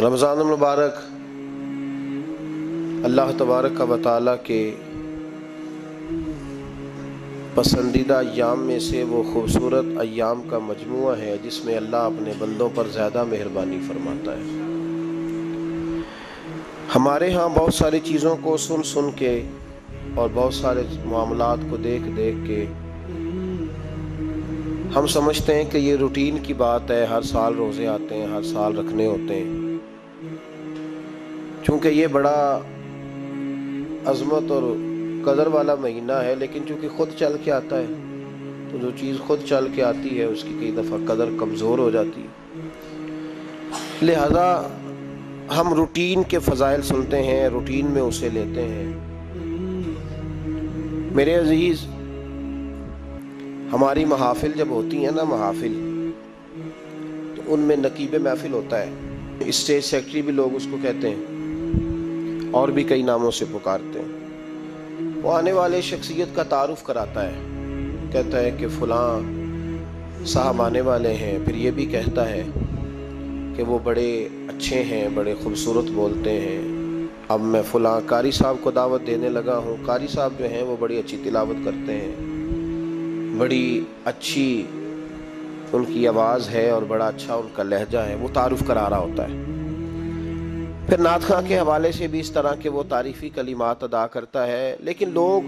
रमज़ान मुबारक अल्लाह तबारक का वाली के पसंदीदा अयाम में से वो खूबसूरत अयाम का मजमू है, जिसमें अल्लाह अपने बंदों पर ज़्यादा मेहरबानी फरमाता है। हमारे यहाँ बहुत सारी चीज़ों को सुन सुन के और बहुत सारे मामलात को देख देख के हम समझते हैं कि ये रूटीन की बात है, हर साल रोज़े आते हैं, हर साल रखने होते हैं। चूँकि ये बड़ा अजमत और कदर वाला महीना है, लेकिन चूँकि ख़ुद चल के आता है तो जो चीज़ खुद चल के आती है, उसकी कई दफ़ा कदर कमज़ोर हो जाती है। लिहाजा हम रूटीन के फ़जाइल सुनते हैं, रूटीन में उसे लेते हैं। मेरे अज़ीज़, हमारी महाफिल जब होती हैं ना महाफिल तो उनमें नकीब महफिल होता है। स्टेज सेक्रेटरी भी लोग उसको कहते हैं। और भी कई नामों से पुकारते हैं। वो आने वाले शख्सियत का तारुफ कराता है। कहता है कि फ़लाँ साहब आने वाले हैं। फिर ये भी कहता है कि वो बड़े अच्छे हैं, बड़े खूबसूरत बोलते हैं। अब मैं फ़लाँ, कारी साहब को दावत देने लगा हूँ। कारी साहब जो हैं, वो बड़ी अच्छी तिलावत करते हैं। बड़ी अच्छी उनकी आवाज़ है और बड़ा अच्छा उनका लहजा है। वो तारुफ करा रहा होता है। फिर नात खां के हवाले से भी इस तरह के वो तारीफ़ी कलीमात अदा करता है, लेकिन लोग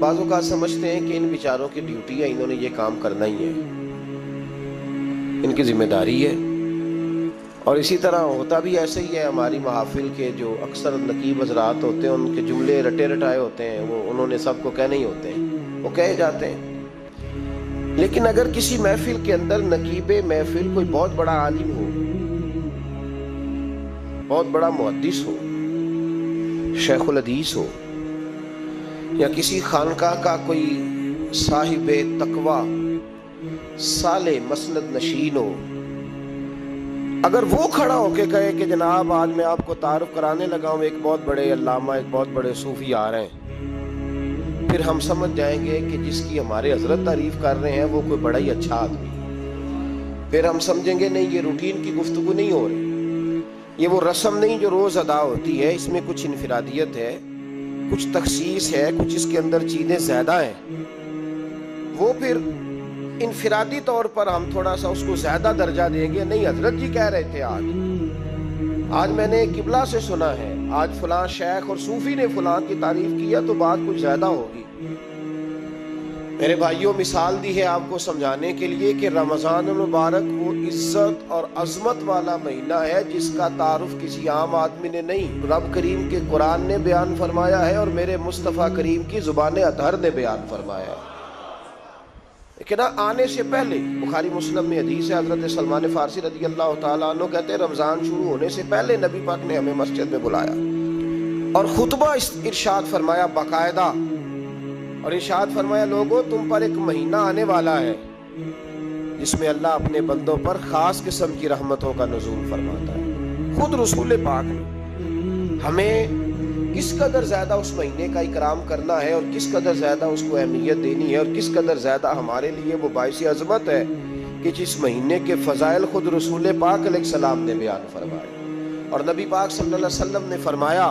बाज़ों का समझते हैं कि इन विचारों की ड्यूटी है, इन्होंने ये काम करना ही है। इनकी ज़िम्मेदारी है। और इसी तरह होता भी ऐसे ही है, हमारी महाफिल के जो अक्सर नकीब हजरात होते हैं, उनके जुमले रटे रटाए होते हैं, वो उन्होंने सबको कहने ही होते हैं, वो कहे जाते हैं। लेकिन अगर किसी महफिल के अंदर नकीब महफिल कोई बहुत बड़ा आलिम हो बहुत बड़ा मुहदस हो, शेखुल हदीस हो, या किसी खानका का कोई साहिब तकवा, साले मसनद नशीन हो, अगर वो खड़ा होके कहे कि जनाब आज मैं आपको तारुफ कराने लगा हूँ, एक बहुत बड़े अल्लामा, एक बहुत बड़े सूफी आ रहे हैं, फिर हम समझ जाएँगे कि जिसकी हमारे हज़रत तारीफ़ कर रहे हैं, वो कोई बड़ा ही अच्छा आदमी फिर हम समझेंगे, नहीं, ये रूटीन की गुफ्तु नहीं हो रही। ये वो रस्म नहीं जो रोज़ अदा होती है, इसमें कुछ इनफरादियत है, कुछ तखसीस है, कुछ इसके अंदर चीज़ें ज़्यादा हैं। वो फिर इनफरादी तौर पर हम थोड़ा सा उसको ज़्यादा दर्जा देंगे। नहीं, हज़रत जी कह रहे थे आज आज मैंने किबला से सुना है, आज फलां शेख और सूफी ने फलां की तारीफ़ किया तो बात कुछ ज़्यादा होगी। मेरे भाइयों, मिसाल दी है आपको समझाने के लिए कि रमज़ान मुबारक वो इज़्ज़त और अजमत वाला महीना है जिसका तारुफ किसी आम आदमी ने नहीं। रब करीम के कुरान ने बयान फरमाया है और मेरे मुस्तफ़ा करीम की ज़ुबान अतहर ने बयान फरमाया है। लेकिन आने से पहले, बुखारी मुस्लिम में हदीस है, हज़रत सलमान फ़ारसी रदी अल्लाह तु कहते हैं, रमज़ान शुरू होने से पहले नबी पाक ने हमें मस्जिद में बुलाया। और खुतबा इरशाद फरमाया, बाकायदा और इशाद फरमाया, लोगों, तुम पर एक महीना आने वाला है, जिसमें अल्लाह अपने बंदों पर ख़ास किस्म की रहमतों का नजूल फरमाता है। खुद रसूल पाक ने हमें किस कदर ज़्यादा उस महीने का इकराम करना है और किस कदर ज़्यादा उसको अहमियत देनी है और किस कदर ज़्यादा हमारे लिए वो बायस अजमत है कि जिस महीने के फ़जाइल खुद रसूल पाक सलाम ने बयान फरमाए। और नबी पाक सल्लल्लाहु अलैहि वसल्लम ने फरमाया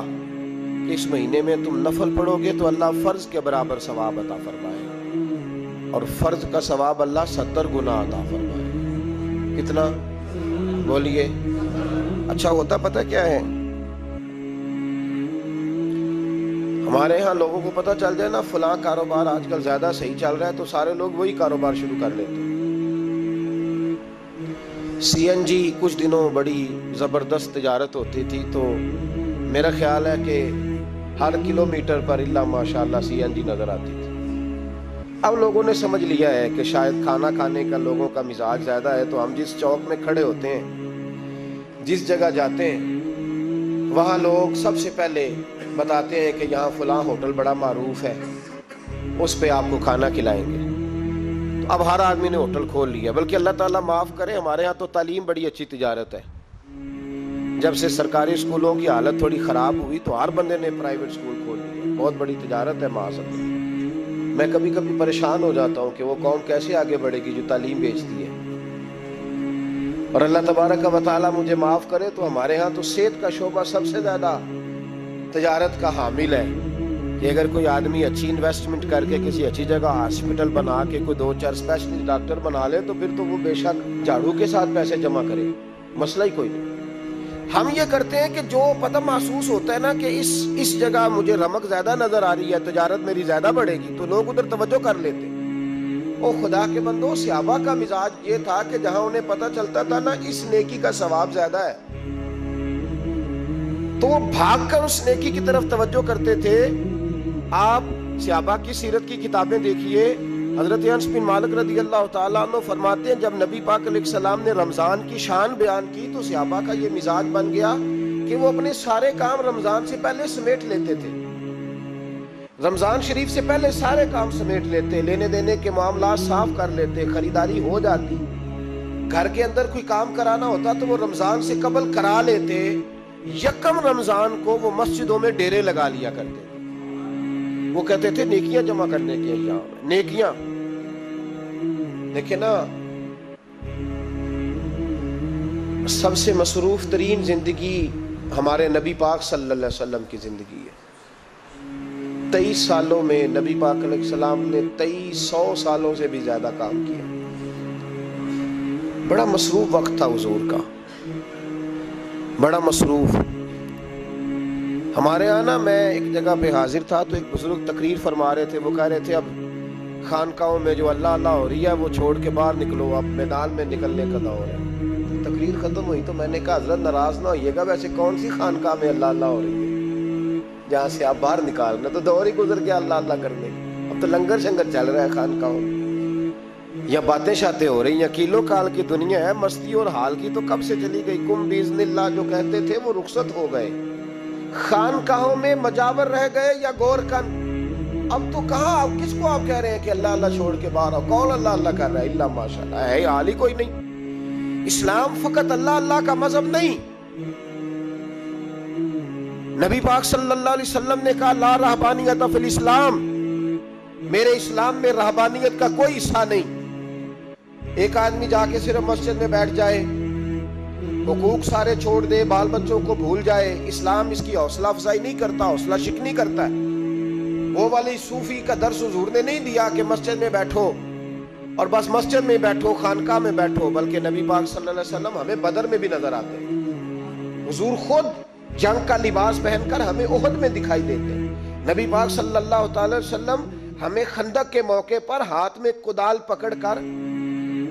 इस महीने में तुम नफल पढ़ोगे तो अल्लाह फ़र्ज़ के बराबर सवाब अता फरमाए। और फ़र्ज़ का सवाब अल्लाह सत्तर गुना अता फरमाए। कितना? बोलिए। अच्छा होता पता क्या है? हमारे यहाँ लोगों को पता चल जाए ना, फला कारोबार आजकल ज़्यादा सही चल रहा है तो सारे लोग वही कारोबार शुरू कर लेते हैं। सीएनजी कुछ दिनों बड़ी ज़बरदस्त तजारत होती थी तो मेरा ख्याल है कि हर किलोमीटर पर इल्ला माशाल्लाह सीएनजी नज़र आती थी। अब लोगों ने समझ लिया है कि शायद खाना खाने का लोगों का मिजाज ज़्यादा है तो हम जिस चौक में खड़े होते हैं, जिस जगह जाते हैं, वहाँ लोग सबसे पहले बताते हैं कि यहाँ फलां होटल बड़ा मरूफ है, उस पर आपको खाना खिलाएँगे। तो अब हर आदमी ने होटल खोल लिया, बल्कि अल्लाह ताला माफ़ करे, हमारे यहाँ तो तालीम बड़ी अच्छी तजारत है। जब से सरकारी स्कूलों की हालत थोड़ी ख़राब हुई तो हर बंदे ने प्राइवेट स्कूल खोल लिया बहुत बड़ी तजारत है महासब मैं कभी कभी परेशान हो जाता हूँ कि वो कौम कैसे आगे बढ़ेगी जो तालीम बेचती है। और अल्लाह तबारक का वाली मुझे माफ़ करे तो हमारे यहाँ तो सेहत का शोबा सबसे ज़्यादा तजारत का हामिल है। कि अगर कोई आदमी अच्छी इन्वेस्टमेंट करके किसी अच्छी जगह हॉस्पिटल बना के कोई दो चार स्पेशलिस्ट डॉक्टर बना ले तो फिर तो वो बेशक झाड़ू के साथ पैसे जमा करे। मसला ही कोई नहीं। हम ये करते हैं कि जो पता महसूस होता है ना कि इस इस जगह मुझे रमक ज़्यादा नज़र आ रही है, तजारत मेरी ज़्यादा बढ़ेगी तो लोग उधर तवज्जो कर लेते ओ खुदा के बंदो, सियाबा का मिजाज ये था कि जहाँ उन्हें पता चलता था ना, इस नेकी का सवाब ज़्यादा है। तो वो भाग कर उस नेकी की तरफ़ तवज्जो करते थे। आप सियाबा की सीरत की किताबें देखिए। हज़रत अंस बिन मालिक रदी अल्लाह तु फरमाते हैं, जब नबी पाक सलाम ने रमज़ान की शान बयान की तो सियाबा का ये मिजाज बन गया कि वो अपने सारे काम रमज़ान से पहले समेट लेते थे। रमज़ान शरीफ से पहले सारे काम समेट लेते, लेने देने के मामला साफ़ कर लेते, खरीदारी हो जाती। घर के अंदर कोई काम कराना होता तो वो रमज़ान से कबल करा लेते। यकम रमज़ान को वो मस्जिदों में डेरे लगा लिया करते। वो कहते थे, नेकियाँ जमा करने के अयाम नेकियाँ। देखिए ना, सबसे मसरूफ तरीन ज़िंदगी हमारे नबी पाक सल्लल्लाहु अलैहि वसल्लम की ज़िंदगी है। तेईस सालों में नबी पाक सलाम ने तेईस सौ सालों से भी ज़्यादा काम किया। बड़ा मसरूफ वक्त था हजूर का। बड़ा मसरूफ। हमारे यहाँ ना, मैं एक जगह पे हाजिर था तो एक बुज़ुर्ग तकरीर फरमा रहे थे। वो कह रहे थे, अब खानकाओं में जो अल्लाह अल्लाह हो रही है, वो छोड़ के बाहर निकलो अब मैदान में निकलने का दौर है। तकरीर खत्म हुई तो मैंने कहा, हज़रत, नाराज़ ना होइएगा, वैसे कौन सी खानका में अल्लाह अल्लाह हो रही है? जहाँ से आप बाहर निकाल रहे तो दौर ही गुजर गया अल्लाह अल्लाह करने। अब तो लंगर शंगर चल रहा है खानकाओं में। या बातें शातें हो रही हैं किलो की दुनिया है, मस्ती और हाल की तो कब से चली गई? कुम बीजनिल्ला जो कहते थे, वो रुखसत हो गए। खानकाहों में मजावर रह गए या गोरकन अब तो कहा, अब किसको आप कह रहे हैं कि अल्लाह अल्लाह छोड़ के बाहर आओ? कौन अल्लाह अल्लाह कर रहा है? इल्ला माशाल्लाह, है ही कोई नहीं। इस्लाम फकत अल्लाह अल्लाह का मज़हब नहीं। नबी पाक सल्लल्लाहु अलैहि वसल्लम ने कहा, ला रहबानियत फिल इस्लाम। मेरे इस्लाम में रहबानियत का कोई हिस्सा नहीं। एक आदमी जाके सिर्फ़ मस्जिद में बैठ जाए हकूक सारे छोड़ दे, बाल बच्चों को भूल जाए। इस्लाम इसकी हौसला अफजाई नहीं करता, हौसला शिकनी करता है। वो वाली सूफी का दर्श हजूर ने नहीं दिया कि मस्जिद में बैठो और बस मस्जिद में बैठो, खानका में बैठो, बल्कि नबी पाक सल्लल्लाहु हमें बदर में भी नज़र आते हैं। हुजूर खुद जंग का लिबास पहनकर हमें ओहद में दिखाई देते हैं। नबी पाक सल्लल्लाहु हमें खंदक के मौके पर हाथ में कुदाल पकड़कर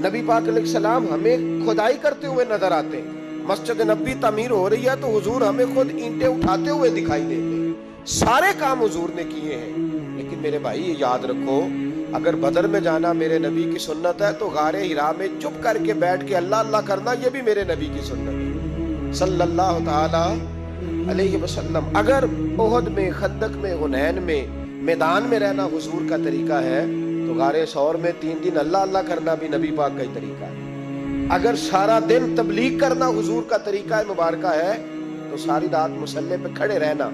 नबी पाक सलाम हमें खुदाई करते हुए नज़र आते हैं। मस्जिद नबी तमीर हो रही है तो हुजूर हमें खुद ईंटे उठाते हुए दिखाई देते सारे काम हुजूर ने किए हैं। लेकिन मेरे भाई, ये याद रखो, अगर बदर में जाना मेरे नबी की सुन्नत है तो गारे हिरा में चुप करके बैठ के अल्लाह अल्लाह करना, ये भी मेरे नबी की सुन्नत है। सल्लल्लाहु ताला अलैहि वसल्लम। अगर ओहद में खद्दक में हुनैन में, मैदान में रहना हुजूर का तरीका है तो गारे शौर में तीन दिन अल्लाह अल्लाह करना भी नबी पाक का ही तरीका है। अगर सारा दिन तबलीग करना हुजूर का तरीका है, मुबारक है तो सारी रात मुसल्ले पे खड़े रहना।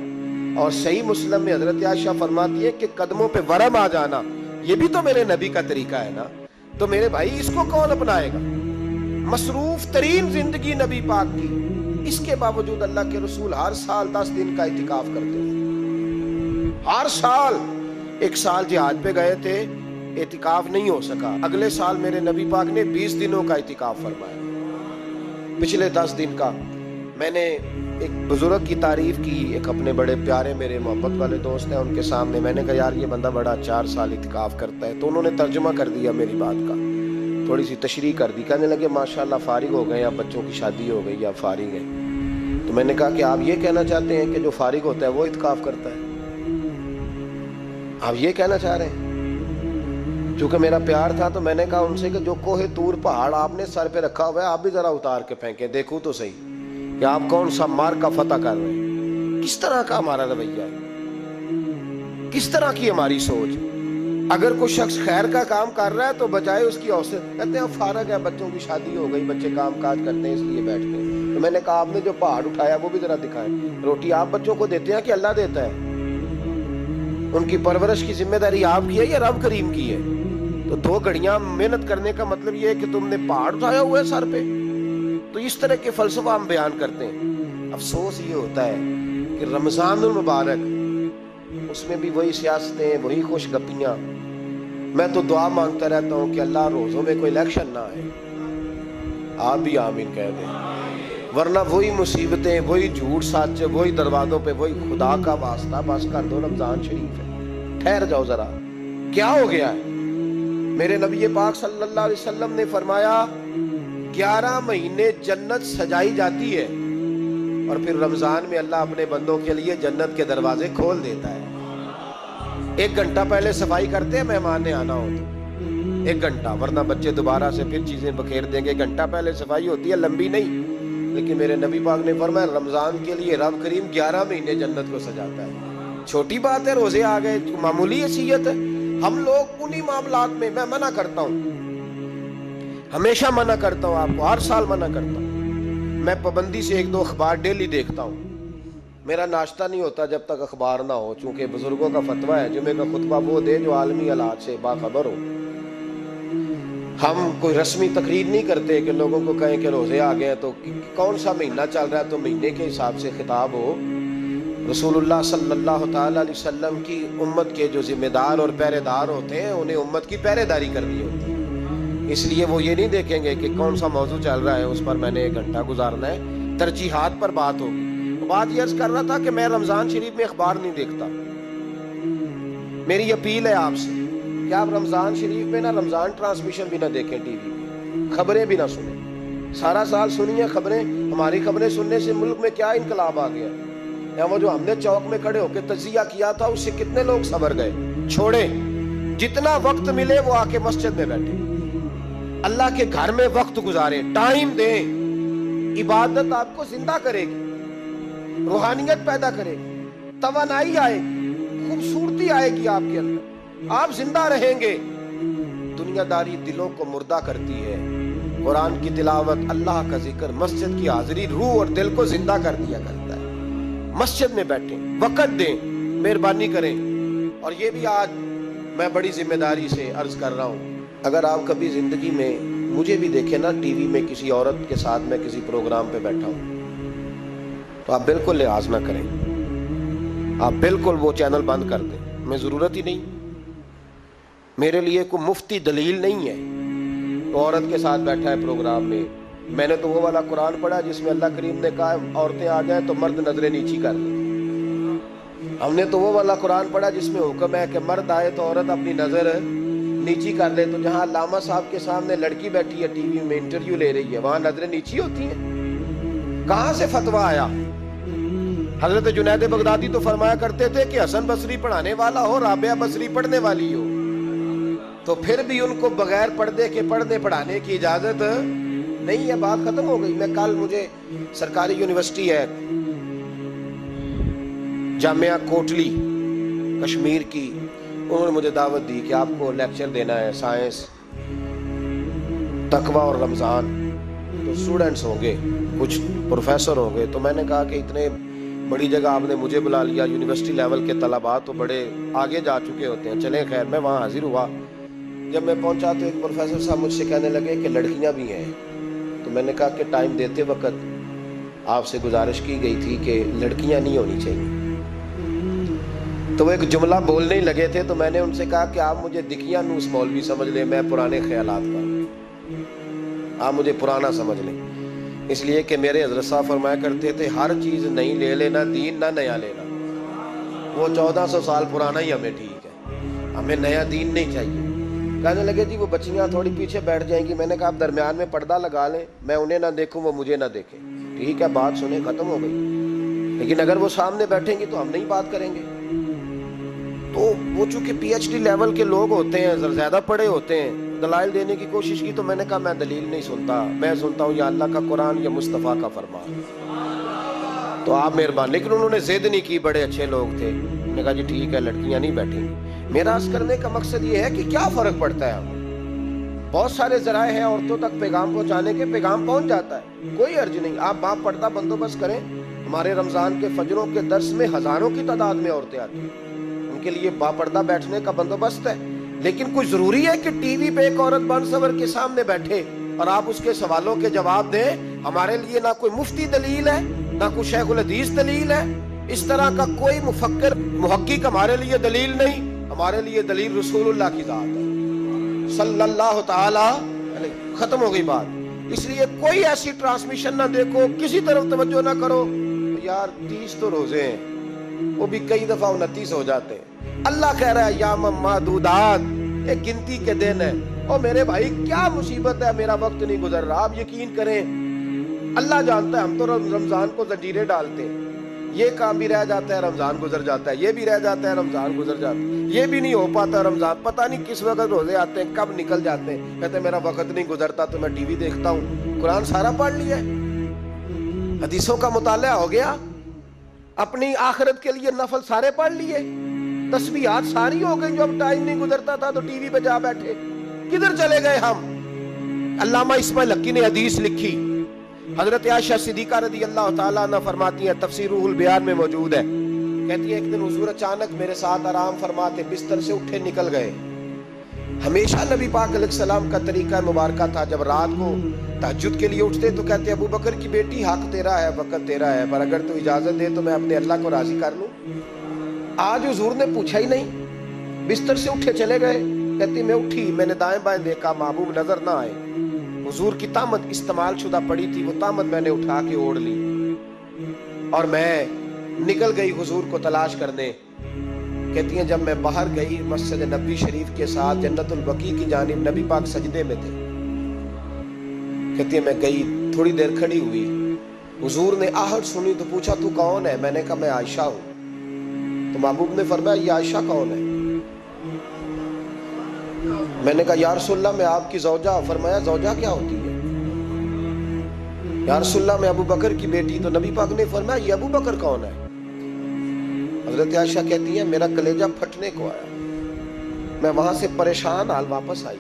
और सही मुस्लिम में हज़रत आशा फरमाती है कि कदमों पे वरम आ जाना, ये भी तो मेरे नबी का तरीका है ना? तो मेरे भाई, इसको कौन अपनाएगा? मसरूफ तरीन ज़िंदगी नबी पाक की। इसके बावजूद अल्लाह के रसूल हर साल दस दिन का इतिकाफ करते हर साल, एक साल जिहाद पे गए थे एतिकाफ नहीं हो सका। अगले साल मेरे नबी पाक ने बीस दिनों का एतिकाफ फरमाया। पिछले दस दिन का। मैंने एक बुज़ुर्ग की तारीफ़ की, एक अपने बड़े प्यारे, मेरे मोहब्बत वाले दोस्त हैं, उनके सामने मैंने कहा, यार, ये बंदा बड़ा चार साल इतिकाफ करता है। तो उन्होंने तर्जुमा कर दिया मेरी बात का। थोड़ी सी तशरी कर दी। कहने लगे, माशाल्लाह, फारिग हो गए या बच्चों की शादी हो गई या फारिग है। तो मैंने कहा कि आप ये कहना चाहते हैं कि जो फारिग होता है, वो इतकाफ करता है? आप ये कहना चाह रहे हैं? चूँकि मेरा प्यार था तो मैंने कहा उनसे कि जो कोहे तूर पहाड़ आपने सर पे रखा हुआ है, आप भी जरा उतार के फेंके, देखूँ तो सही कि आप कौन सा मार का फतह कर रहे हैं। किस तरह का हमारा रवैया है? किस तरह की हमारी सोच? अगर कोई शख्स खैर का काम कर रहा है तो बजाय उसकी औसत, कहते हैं फारग है, बच्चों की शादी हो गई, बच्चे काम काज करते हैं, इसलिए बैठते हैं। तो मैंने कहा, आपने जो पहाड़ उठाया, वो भी जरा दिखाएँ। रोटी आप बच्चों को देते हैं कि अल्लाह देता है? उनकी परवरिश की ज़िम्मेदारी आपकी है या रब करीम की है? तो दो घड़ियाँ मेहनत करने का मतलब यह है कि तुमने पहाड़ उठाया हुआ है सर पे। तो इस तरह के फलसफा हम बयान करते हैं। अफसोस ये होता है कि रमज़ान मुबारक, उसमें भी वही सियासतें, वही खुश गपियाँ मैं तो दुआ माँगता रहता हूँ कि अल्लाह रोज़ों में कोई इलेक्शन ना आए। आप भी आमीन कह दें। वरना वही मुसीबतें, वही झूठ साचे वही दरवाजों पे वही खुदा का वास्ता बस कर दो रमज़ान शरीफ है। ठहर जाओ जरा। क्या हो गया है? मेरे नबी पाक सल्लल्लाहु अलैहि वसल्लम ने फरमाया, ग्यारह महीने जन्नत सजाई जाती है और फिर रमज़ान में अल्लाह अपने बंदों के लिए जन्नत के दरवाजे खोल देता है। एक घंटा पहले सफ़ाई करते हैं, मेहमान ने आना हो तो। एक घंटा, वरना बच्चे दोबारा से फिर चीज़ें बखेर देंगे। घंटा पहले सफ़ाई होती है, लंबी नहीं। लेकिन मेरे नबी पाक ने फरमाया, रमज़ान के लिए रब करीम ग्यारह महीने जन्नत को सजाता है। छोटी बात है, रोज़े आ गए, मामूली हैसियत है। हम लोग उन्हीं मामला में मैं मना करता हूँ। हमेशा मना करता हूँ आपको, हर साल मना करता हूँ। मैं पाबंदी से एक दो अखबार डेली देखता हूँ। मेरा नाश्ता नहीं होता जब तक अखबार ना हो, चूँकि बुज़ुर्गों का फतवा है, जुमे का खुतबा वो दे जो आलमी हालात से बाखबर हो। हम कोई रस्मी तकरीर नहीं करते कि लोगों को कहें कि रोज़े आ गए तो कौन सा महीना चल रहा है तो महीने के हिसाब से खिताब हो। रसूलुल्लाह सल्लल्लाहु अलैहि वसल्लम की उम्मत के जो जिम्मेदार और पहरेदार होते हैं, उन्हें उम्मत की पहरेदारी करनी होती है। इसलिए वो ये नहीं देखेंगे कि कौन सा मौजू चल रहा है, उस पर मैंने एक घंटा गुजारना है। तरजीहात पर बात होगी। बात यह कर रहा था कि मैं रमज़ान शरीफ में अखबार नहीं देखता। मेरी अपील है आपसे कि आप रमज़ान शरीफ में ना रमज़ान ट्रांसमिशन भी ना देखें टीवी खबरें भी ना सुने। सारा साल सुनिए खबरें, हमारी खबरें सुनने से मुल्क में क्या इनकलाब आ गया या वो जो हमने चौक में खड़े होकर तजिया किया था, उससे कितने लोग सबर गए? छोड़े। जितना वक्त मिले, वो आके मस्जिद में बैठे। अल्लाह के घर में वक्त गुजारे। टाइम दें। इबादत आपको ज़िंदा करेगी। रूहानियत पैदा करेगी। तवानाई आएगी। खूबसूरती आएगी आपके अंदर। आप ज़िंदा रहेंगे। दुनियादारी दिलों को मुर्दा करती है। कुरान की तिलावत, अल्लाह का ज़िक्र, मस्जिद की हाजिरी, रूह और दिल को ज़िंदा कर दिया करता है मस्जिद में बैठे, वक़्त दें, मेहरबानी करें। और ये भी आज मैं बड़ी ज़िम्मेदारी से अर्ज़ कर रहा हूँ, अगर आप कभी ज़िंदगी में मुझे भी देखे ना, टीवी में किसी औरत के साथ मैं किसी प्रोग्राम पे बैठा हूँ तो आप बिल्कुल लिहाज ना करें। आप बिल्कुल वो चैनल बंद कर दें, मैं ज़रूरत ही नहीं। मेरे लिए कोई मुफ्ती दलील नहीं है तो औरत के साथ बैठा है प्रोग्राम में मैंने तो वो वाला कुरान पढ़ा जिसमें अल्लाह करीम ने कहा, औरतें आ जाए तो मर्द नज़रें नीची कर हमने तो वो वाला कुरान पढ़ा जिसमें हुक्म है कि मर्द आए तो औरत अपनी नज़र नीची कर ले तो जहाँ लामा साहब के सामने लड़की बैठी है, टीवी में इंटरव्यू ले रही है, वहाँ नज़रें नीची होती हैं। कहाँ से फतवा आया? हज़रत जुनैद बगदादी तो फरमाया करते थे कि हसन बसरी पढ़ाने वाला हो, राबिया बसरी पढ़ने वाली हो। तो फिर भी उनको बगैर पर्दे के पढ़ने पढ़ाने की इजाज़त नहीं है बात खत्म हो गई। मैं कल मुझे सरकारी यूनिवर्सिटी है, जामिया कोटली, कश्मीर की। उन्होंने मुझे दावत दी कि आपको लेक्चर देना है, साइंस, तकवा और रमज़ान। तो स्टूडेंट्स होंगे, कुछ प्रोफेसर होंगे। तो मैंने कहा कि इतने बड़ी जगह आपने मुझे बुला लिया, यूनिवर्सिटी लेवल के तलबा तो बड़े आगे जा चुके होते हैं। चले, खैर, मैं वहाँ हाजिर हुआ। जब मैं पहुँचा तो एक प्रोफेसर साहब मुझसे कहने लगे कि लड़कियाँ भी हैं। मैंने कहा कि टाइम देते वक्त आपसे गुजारिश की गई थी कि लड़कियाँ नहीं होनी चाहिए। तो वो एक जुमला बोलने ही लगे थे तो मैंने उनसे कहा कि आप मुझे दिखिया नूस मौलवी समझ लें, मैं पुराने ख्याल का आप मुझे पुराना समझ लें। इसलिए कि मेरे हज़रत साहब फरमाया करते थे, हर चीज़ नहीं ले लेना, दीन ना नया लेना। वो चौदह सौ साल पुराना ही हमें ठीक है। हमें नया दीन नहीं चाहिए। कहने लगे, जी, वो बच्चियाँ थोड़ी पीछे बैठ जाएँगी। मैंने कहा, आप दरमियान में पर्दा लगा लें, मैं उन्हें ना देखूँ, वो मुझे ना देखें। ठीक है, बात सुने, ख़त्म हो गई। लेकिन अगर वो सामने बैठेंगी तो हम नहीं बात करेंगे। तो वो चूँकि पीएचडी लेवल के लोग होते हैं ज़्यादा पढ़े होते हैं, दलाइल देने की कोशिश की तो मैंने कहा, मैं दलील नहीं सुनता। मैं सुनता हूँ, या अल्लाह का कुरान, या मुस्तफ़ा का फरमान। तो आप मेहरबान। लेकिन उन्होंने जिद नहीं की, बड़े अच्छे लोग थे। उन्होंने कहा, जी, ठीक है, लड़कियाँ नहीं बैठी मेरा अर्ज़ करने का मकसद ये है कि क्या फ़र्क पड़ता है बहुत सारे जराए हैं औरतों तक पैगाम पहुँचाने के, पैगाम पहुँच जाता है। कोई अर्ज़ नहीं। आप बाप पर्दा बंदोबस्त करें। हमारे रमज़ान के फजरों के दर्श में हज़ारों की तादाद में औरतें आती हैं। उनके लिए बापर्दा बैठने का बंदोबस्त है। लेकिन कुछ ज़रूरी है कि टीवी पे एक औरत बन सवर के सामने बैठे और आप उसके सवालों के जवाब दें। हमारे लिए ना कोई मुफ्ती दलील है, ना कोई शेख हदीस दलील है। इस तरह का कोई मुफक्र मुहक्क हमारे लिए दलील नहीं। हमारे लिए दलील रसूलुल्लाह की जात है। सल्लल्लाहु ताला खत्म हो गई बात। इसलिए कोई ऐसी ट्रांसमिशन ना देखो, किसी तरफ़ तवज्जो ना करो। यार, तीस तो रोज़े हैं, वो भी कई दफ़ा उनतीस हो जाते हैं। अल्लाह कह रहा है, या मादूदात एक गिनती के दिन है। और मेरे भाई, क्या मुसीबत है? मेरा वक्त नहीं गुजर रहा, आप यकीन करें। अल्लाह जानता है, हम तो रमज़ान को जंजीरें डालते हैं। ये काम भी रह जाता है, रमज़ान गुजर जाता है, ये भी रह जाता है, रमज़ान गुजर जाता है। ये भी नहीं हो पाता रमज़ान, पता नहीं किस वक्त रोज़े आते हैं, कब निकल जाते हैं। कहते मेरा वक्त नहीं गुजरता तो मैं टीवी देखता हूँ। कुरान सारा पढ़ लिया हदीसों का मुताला हो गया। अपनी आखिरत के लिए नफल सारे पढ़ लिए। तस्वीर सारी हो गई, जो अब टाइम नहीं गुजरता था तो टीवी पे जा बैठे। किधर चले गए हम? अल्लामा इस्माइल लक्की ने हदीस लिखी। हज़रत आशा सिद्दीका रदी अल्लाह ताला फरमाती है तफसीर बयान में मौजूद है। कहती है, एक दिन हुजूर अचानक मेरे साथ आराम फरमाते, बिस्तर से उठे, निकल गए। हमेशा नबी पाक सलाम का तरीका मुबारक था, जब रात को तहजुद के लिए उठते तो कहते, अबू बकर की बेटी, हक तेरा है, वक़्त तेरा है, पर अगर तू तो इजाज़त दे तो मैं अपने अल्लाह को राज़ी कर लूँ। आज हुजूर ने पूछा ही नहीं। बिस्तर से उठे, चले गए। कहती, मैं उठी, मैंने दाएँ बाएँ देखा, महबूब नज़र ना आए। हुजूर की तामत इस्तेमाल शुदा पड़ी थी, वो तामत मैंने उठा के ओढ़ ली। और मैं निकल गई हुजूर को तलाश करने। कहती हैं, जब मैं बाहर गई मस्जिद नबी शरीफ के साथ, जन्नतुल बकी की जानिब नबी पाक सजदे में थे। कहती है, मैं गई, थोड़ी देर खड़ी हुई। हुजूर ने आहट सुनी तो पूछा, तू कौन है? मैंने कहा, मैं आयशा हूँ। तो महबूब ने फरमाया, ये आयशा कौन है? मैंने कहा यारसोल्ला में आपकी जौजा फरमाया, जौजा क्या होती है? यारसोल्ला में अबू बकर की बेटी तो नबी पाक ने फरमाया, ये अबू बकर कौन है? हज़रत आयशा कहती है, मेरा कलेजा फटने को आया। मैं वहाँ से परेशान हाल वापस आई।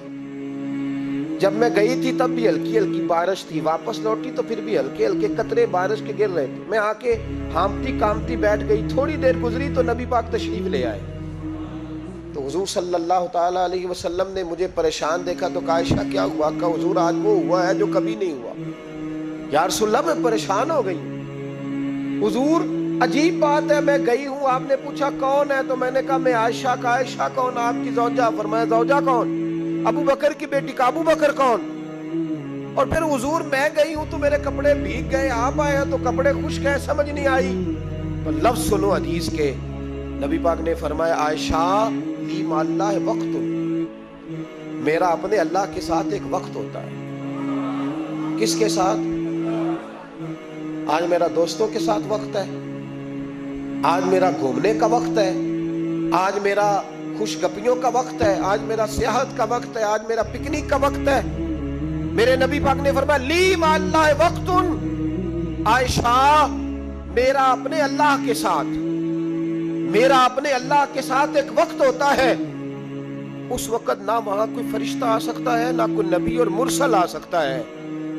जब मैं गई थी, तब भी हल्की हल्की बारिश थी। वापस लौटी तो फिर भी हल्के हल्के कतरे बारिश के गिर रहे थे। मैं आके हामती कामती बैठ गई। थोड़ी देर गुजरी तो नबी पाक तशरीफ़ ले आए। हजूर सल्लल्लाहु अलैहि वसल्लम ने मुझे परेशान देखा तो कायशा क्या हुआ? का हजूर आज वो हुआ है जो कभी नहीं हुआ? यारसुल्ला मैं परेशान हो गई हजूर, अजीब बात है, मैं गई हूँ, आपने पूछा कौन है? तो मैंने कहा, मैं आयशा का, आयशा कौन? आपकी जौजा, फरमाया, जौजा कौन? अबू बकर की बेटी का अबू बकर कौन? और फिर, हजूर, मैं गई हूँ तो मेरे कपड़े भीग गए, आप आए तो कपड़े खुश गए समझ नहीं आई। तो लफ्ज सुनो हदीस के, नबी पाक ने फरमाया, आयशा ली माल्ला है। वक्त मेरा अपने अल्लाह के साथ एक वक्त होता है। किसके साथ? आज मेरा दोस्तों के साथ वक्त है। आज मेरा घूमने का वक्त है। आज मेरा खुशगपियों का वक्त है। आज मेरा सियाहत का वक्त है। आज मेरा पिकनिक का वक्त है। मेरे नबी पाक ने फरमाया, ली माल्ला वक्त आयशा, मेरा अपने अल्लाह के साथ। मेरा अपने अल्लाह के साथ एक वक्त होता है। उस वक्त ना वहाँ कोई फरिश्ता आ सकता है, ना कोई नबी और मुरसल आ सकता है।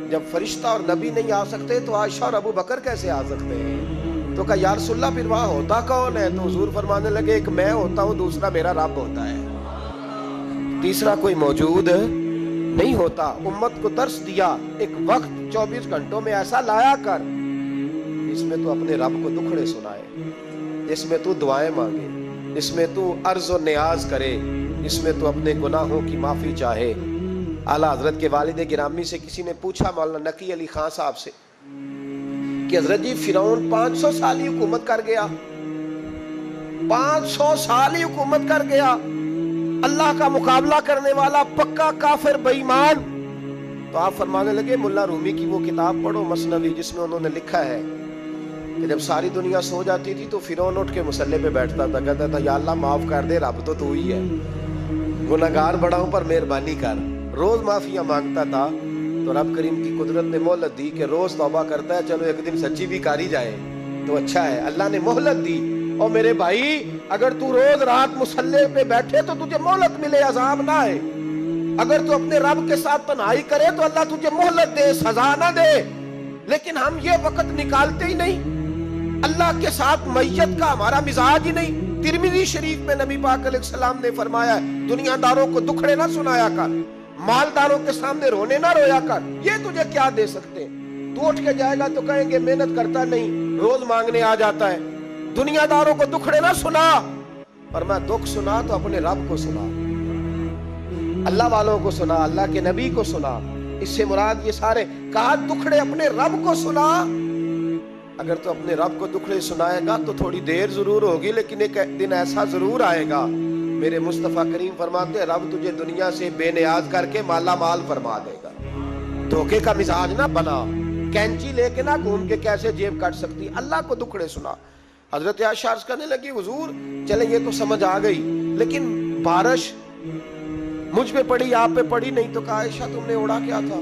जब फरिश्ता और नबी नहीं आ सकते तो आयशा और अबू बकर कैसे आ सकते हैं? तो कहा यारसुल्ला फिर वहाँ होता कौन है? तो हजूर फरमाने लगे, एक मैं होता हूँ, दूसरा मेरा रब होता है। तीसरा कोई मौजूद नहीं होता। उम्मत को दर्श दिया, एक वक्त 24 घंटों में ऐसा लाया कर। इसमें तो अपने रब को दुखड़े सुनाए। इसमें तू दुआएँ मांगे, इसमें तू अर्ज़ और न्याज करे, इसमें तू अपने गुनाहों की माफ़ी चाहे। आला हज़रत के वालिद गिरामी से किसी ने पूछा, मौलाना नकी अली खान साहब से, कि हज़रत जी, फिरौन 500 साल ही हुकूमत कर गया। 500 साल ही हुकूमत कर गया। अल्लाह का मुकाबला करने वाला पक्का काफिर, बेईमान। तो आप फरमाने लगे, मुल्ला रूमी की वो किताब पढ़ो, मसनवी, जिसमें उन्होंने लिखा है कि जब सारी दुनिया सो जाती थी तो फिर उठ के मुसल्ले पे बैठता था, कहता था, या माफ़ कर दे, रब तो तू ही है। गुनागार बड़ा हूँ, पर मेहरबानी कर। रोज माफिया माँगता था तो रब करीम की कुदरत ने मोहलत दी कि रोज तौबा करता है, चलो एक दिन सच्ची भी कारी जाए तो अच्छा है। अल्लाह ने मोहलत दी और मेरे भाई, अगर तू रोज रात मुसल्ले पे बैठे तो तुझे मोहलत मिले, अजाब ना आए। अगर तू अपने रब के साथ तनाई करे तो अल्लाह तुझे मोहलत दे, सजा ना दे। लेकिन हम ये वक्त निकालते ही नहीं। अल्लाह के साथ मैयत का हमारा मिजाज ही नहीं। तिरमिजी शरीफ में नबी पाक सलाम ने फरमाया, दुनियादारों को दुखड़े ना सुनाया कर, मालदारों के सामने रोने ना रोया कर, ये तुझे क्या दे सकते तू उठ के जाएगा तो कहेंगे, मेहनत करता नहीं, रोज मांगने आ जाता है। दुनियादारों को दुखड़े ना सुना। पर मैं दुख सुना तो अपने रब को सुना। अल्लाह वालों को सुना, अल्लाह के नबी को सुना। इससे मुराद ये सारे, कहा दुखड़े अपने रब को सुना। अगर तो अपने रब को दुखड़े सुनाएगा तो थोड़ी देर ज़रूर होगी, लेकिन एक दिन ऐसा ज़रूर आएगा। मेरे मुस्तफ़ा करीम फरमाते रब तुझे दुनिया से बेनियाज करके माला माल फरमा देगा। धोखे का मिजाज ना बना। कैंची लेके ना घूम के कैसे जेब काट सकती? अल्लाह को दुखड़े सुना। हज़रत आशार्ज करने लगी, हुजूर, चले, ये तो समझ आ गई। लेकिन बारिश मुझ पे पड़ी, आप पे पड़ी, नहीं तो कहा आयशा, तुमने उड़ा क्या था?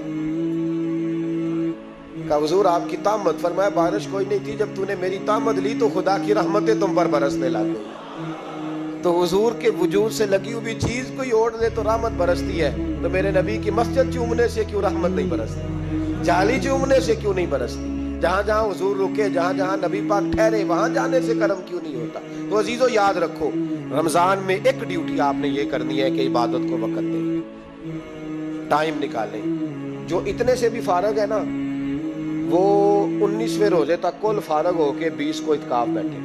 कहा हुजूर आपकी तामत फरमाया, बारिश कोई नहीं थी, जब तूने मेरी तामत ली तो खुदा की रहमतें तुम पर बरसने लग। गई तो हुजूर के वजूद से लगी हुई चीज़ कोई ओढ़ ले तो रहमत बरसती है। तो मेरे नबी की मस्जिद चूमने से क्यों रहमत नहीं बरसती? जाली चूमने से क्यों नहीं बरसती? जहाँ जहाँ हुजूर रुके, जहाँ जहाँ नबी पाक ठहरे, वहाँ जाने से कर्म क्यों नहीं होता? तो अजीजो, याद रखो, रमज़ान में एक ड्यूटी आपने ये करनी है कि इबादत को वक्त दें, टाइम निकालें। जो इतने से भी फारग है ना वो उन्नीसवें रोज़े तक कुल फारग होके बीस को इतकाफ बैठे।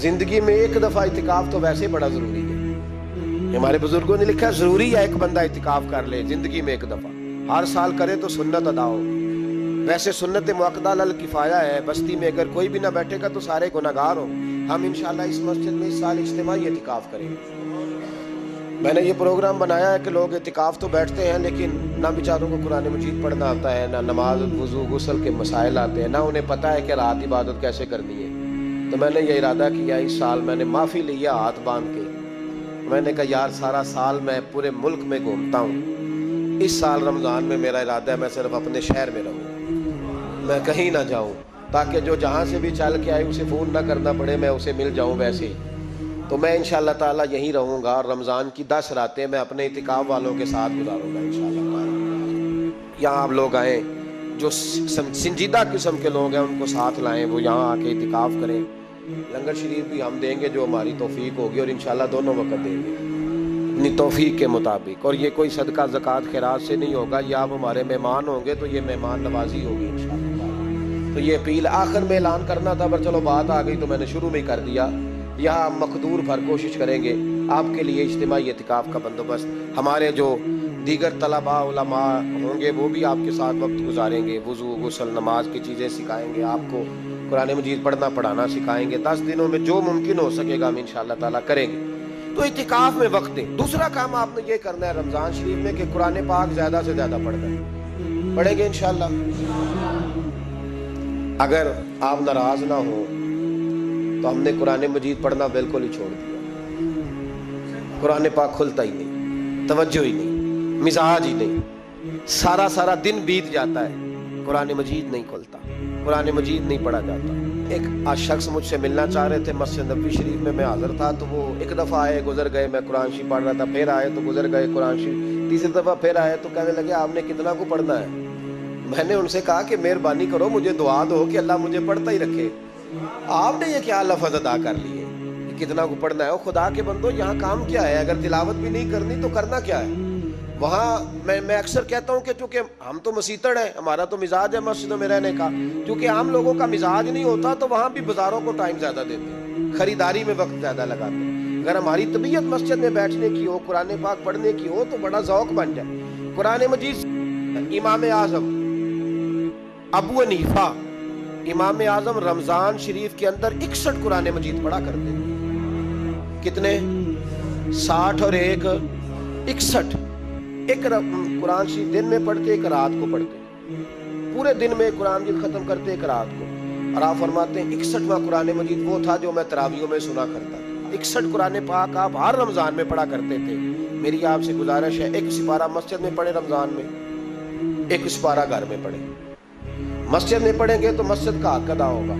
ज़िंदगी में एक दफ़ा इतिकाफ तो वैसे ही बड़ा ज़रूरी है। हमारे बुज़ुर्गों ने लिखा ज़रूरी है एक बंदा इतिकाफ कर ले ज़िंदगी में एक दफ़ा। हर साल करे तो सुन्नत अदा हो। वैसे सुन्नत मुकदा लल किफाया है, बस्ती में अगर कोई भी ना बैठेगा तो सारे गुनागार हो। हम इंशाल्लाह इस मस्जिद में इस साल इज्तमाही एतिकाफ करेंगे। मैंने ये प्रोग्राम बनाया है कि लोग एतिकाफ तो बैठते हैं, लेकिन ना बेचारों को कुरान मजीद पढ़ना आता है, ना नमाज़, वज़ू, गुसल के मसाइल आते हैं, ना उन्हें पता है कि रात इबादत कैसे करनी है। तो मैंने ये इरादा किया, इस साल मैंने माफ़ी लिया हाथ बाँध के। मैंने कहा, यार, सारा साल मैं पूरे मुल्क में घूमता हूँ। इस साल रमज़ान में मेरा इरादा है, मैं सिर्फ़ अपने शहर में रहूँ। मैं कहीं ना जाऊँ, ताकि जो जहाँ से भी चल के आए, उसे फ़ोन ना करना पड़े, मैं उसे मिल जाऊँ वैसे। तो मैं इन ताला यहीं रहूँगा और रमज़ान की दस रातें मैं अपने इतिकाब वालों के साथ गुजारूँगा इन यहाँ आप लोग आए, जो संजीदा किस्म के लोग हैं, उनको साथ लाएँ, वो यहाँ आके इतिकाफ करें। लंगर शरीफ भी हम देंगे, जो हमारी तोफ़ीक होगी और इन दोनों वक्त देंगे। अपनी तोफ़ीक के मुताबिक। और ये कोई सदका, ज़क़़त, खैरात से नहीं होगा। या आप हमारे मेहमान होंगे तो ये मेहमान नवाजी होगी इन तो ये अपील आखिर में ऐलान करना था, पर चलो बात आ गई तो मैंने शुरू में ही कर दिया। यहाँ मकदूर भर कोशिश करेंगे आपके लिए इज्तमाही एहतिकाफ़ का बंदोबस्त। हमारे जो दीगर तलबा होंगे, वो भी आपके साथ वक्त गुजारेंगे। वज़ू, गसल, नमाज़ की चीज़ें सिखाएँगे, आपको कुरान मजीद पढ़ना, पढ़ाना सिखाएँगे। दस दिनों में जो मुमकिन हो सकेगा हम इन ताला करेंगे। तो इतिकाफ में वक्त दें। दूसरा काम आपने ये करना है रमज़ान शरीफ में कि कुरान पाक ज़्यादा से ज़्यादा पढ़ना है पढ़ेंगे इन अगर आप नाराज़ ना हो तो हमने कुरान मजीद पढ़ना बिल्कुल ही छोड़ दिया। कुरान पाक खुलता ही नहीं, तवज्जो ही नहीं, मिजाज ही नहीं। सारा सारा दिन बीत जाता है, कुरान मजीद नहीं खुलता, कुरान मजीद नहीं पढ़ा जाता। एक आज शख्स मुझसे मिलना चाह रहे थे मस्जिद नबी शरीफ में, मैं हाजिर था तो वो एक दफ़ा आए, गुजर गए, मैं कुरान शरीफ पढ़ रहा था, फिर आए तो गुजर गए कुरान शरीफ। तीसरी दफ़ा फिर आए तो कहने लगे, आपने कितना को पढ़ना है? मैंने उनसे कहा कि, मेहरबानी करो, मुझे दुआ दो कि अल्लाह मुझे पढ़ता ही रखे। आपने ये क्या लफज अदा कर लिए? कितना को पढ़ना है? खुदा के बंदो, यहाँ काम क्या है? अगर तिलावत भी नहीं करनी तो करना क्या है? वहाँ मैं मैं अक्सर कहता हूँ कि चूँकि हम तो मसीतड़ है, हमारा तो मिजाज है मस्जिदों में रहने का। क्योंकि आम लोगों का मिजाज नहीं होता तो वहाँ भी बाजारों को टाइम ज़्यादा देते हैं, खरीदारी में वक्त ज़्यादा लगाते हैं। अगर हमारी तबीयत मस्जिद में बैठने की हो, कुरान पाक पढ़ने की हो तो बड़ा जौक बन जाए। कुरान मजीद इमाम आज़म, अबू अनीफा इमाम आज़म रमज़ान शरीफ के अंदर इकसठ कुरान मजीद पढ़ा करते कितने? साठ और एक, इकसठ। एक कुरान शरीफ दिन में पढ़ते, एक रात को पढ़ते। पूरे दिन में कुरान मजीद खत्म करते, एक रात को। और आप फरमाते हैं, इकसठवा कुरान मजीद वो था जो मैं तरावियों में सुना करता इकसठ कुरान पाक आप हर रमज़ान में पढ़ा करते थे। मेरी आपसे गुजारिश है, एक सिपारा मस्जिद में पढ़े रमज़ान में, एक सिपारा घर में पढ़े। मस्जिद में पढ़ेंगे तो मस्जिद का हक अदा होगा।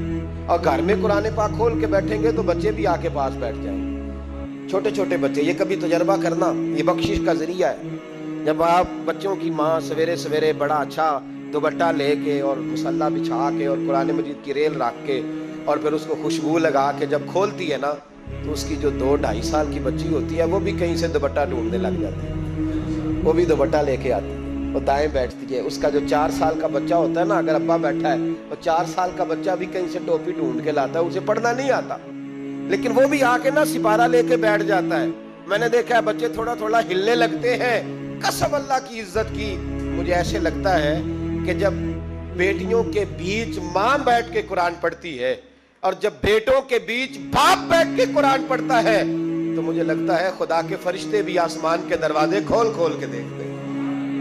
और घर में कुरान पाक खोल के बैठेंगे तो बच्चे भी आके पास बैठ जाएँगे। छोटे छोटे बच्चे, ये कभी तजर्बा करना, ये बख्शिश का ज़रिया है। जब आप बच्चों की माँ सवेरे सवेरे बड़ा अच्छा दुबट्टा लेके और मसल्ला बिछा के और कुरान मजीद की रेल रख के और फिर उसको खुशबू लगा के जब खोलती है ना तो उसकी जो दो ढाई साल की बच्ची होती है, वो भी कहीं से दुबट्टा ढूँढने लग जाती है। वो भी दुपट्टा लेके आती है। वो दाएँ बैठती है। उसका जो चार साल का बच्चा होता है ना, अगर अब्बा बैठा है तो चार साल का बच्चा भी कहीं से टोपी ढूंढ के लाता है, उसे पढ़ना नहीं आता। लेकिन वो भी आके ना सिपारा लेके बैठ जाता है। मैंने देखा है, बच्चे थोड़ा थोड़ा हिलने लगते हैं। कसम अल्लाह की इज़्ज़त की। मुझे ऐसे लगता है कि जब बेटियों के बीच माँ बैठ के कुरान पढ़ती है, और जब बेटों के बीच बाप बैठ के कुरान पढ़ता है तो मुझे लगता है खुदा के फरिश्ते भी आसमान के दरवाजे खोल खोल के देखते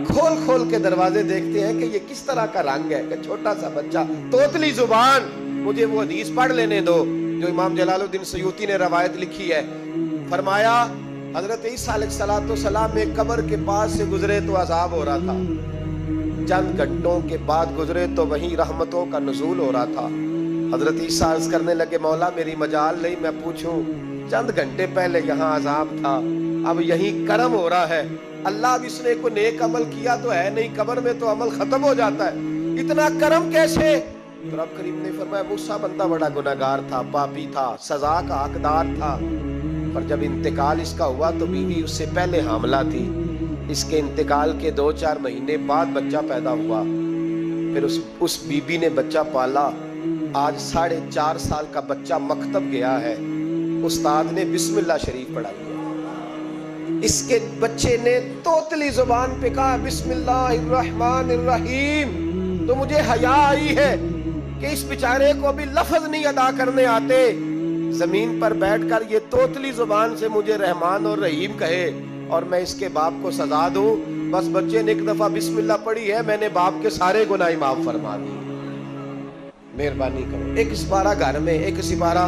खोल खोल के दरवाजे देखते हैं कि ये किस तरह का रंग है, कि छोटा सा बच्चा, तोतली ज़ुबान। मुझे वो हदीस पढ़ लेने दो, जो इमाम जलालुद्दीन सयूती ने रवायत लिखी है। फरमाया, हज़रत सलाम में कब्र के पास से गुजरे तो अजाब हो रहा था। चंद घंटों के बाद गुजरे तो वहीं रहमतों का नजूल हो रहा था। हज़रत ईसा अर्ज़ करने लगे, मौला मेरी मजाल नहीं, मैं पूछूँ, चंद घंटे पहले यहाँ अजाब था, अब यही करम हो रहा है। अल्लाह इसने को नेक अमल किया तो है नहीं, कब्र में तो अमल खत्म हो जाता है। इतना करम कैसे? तो रब करीम ने फरमाया, मूसा बंदा बड़ा गुनागार था, पापी था, सजा का हकदार था। पर जब इंतकाल इसका हुआ तो बीवी उससे पहले हमला थी। इसके इंतकाल के दो चार महीने बाद बच्चा पैदा हुआ। फिर उस उस बीबी ने बच्चा पाला आज साढ़े चार साल का बच्चा मकतब गया है। उस्ताद ने बिस्मिल्लाह शरीफ पढ़ाई। इसके बच्चे ने तोतली ज़ुबान पे कहा, बिस्मिल्लाहिर्रहमानिर्रहीम तो मुझे हया आई है कि इस बेचारे को अभी लफज नहीं अदा करने आते। ज़मीन पर बैठकर ये तोतली ज़ुबान से मुझे रहमान और रहीम कहे और मैं इसके बाप को सजा दूँ। बस बच्चे ने एक दफ़ा बिस्मिल्लाह पढ़ी है, मैंने बाप के सारे गुनाही माफ़ फरमा दी मेहरबानी करो। एक सिपारा घर में, एक सिपारा